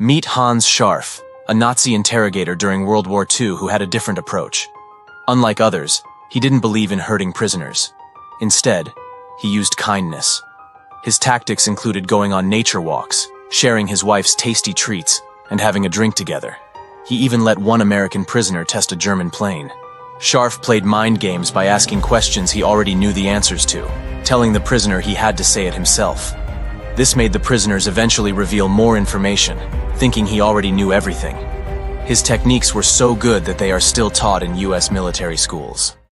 Meet Hans Scharf, a Nazi interrogator during World War II who had a different approach. Unlike others, he didn't believe in hurting prisoners. Instead, he used kindness. His tactics included going on nature walks, sharing his wife's tasty treats, and having a drink together. He even let one American prisoner test a German plane. Scharf played mind games by asking questions he already knew the answers to, telling the prisoner he had to say it himself. This made the prisoners eventually reveal more information, thinking he already knew everything. His techniques were so good that they are still taught in U.S. military schools.